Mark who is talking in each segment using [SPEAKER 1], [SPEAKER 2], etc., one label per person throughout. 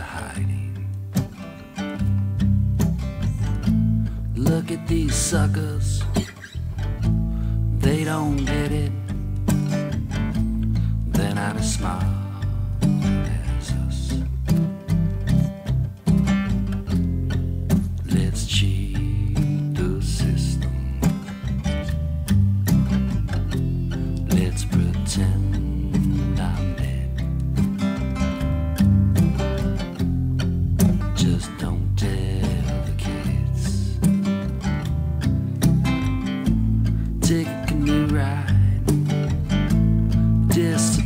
[SPEAKER 1] hiding. Look at these suckers, they don't get it. They're not as smart Just don't tell the kids. Take a canoe ride, disappear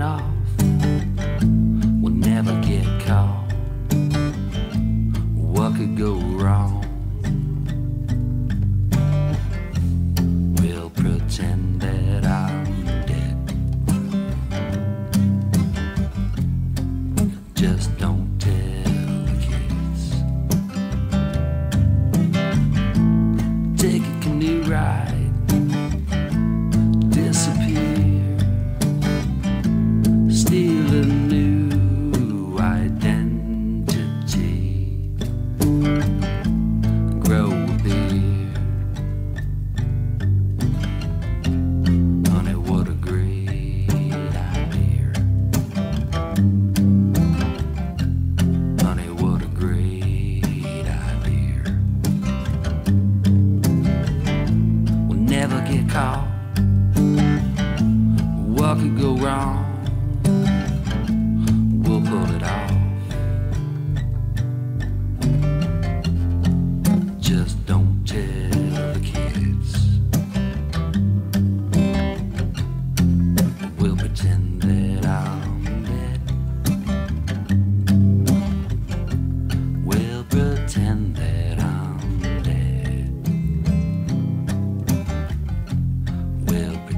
[SPEAKER 1] it off. We'll never get caught. What could go wrong? We'll pretend that I'm dead. Just don't tell the kids. Take a canoe ride, a call. What could go wrong? We'll pull it off. Just don't tell the kids. We'll pretend. farewell.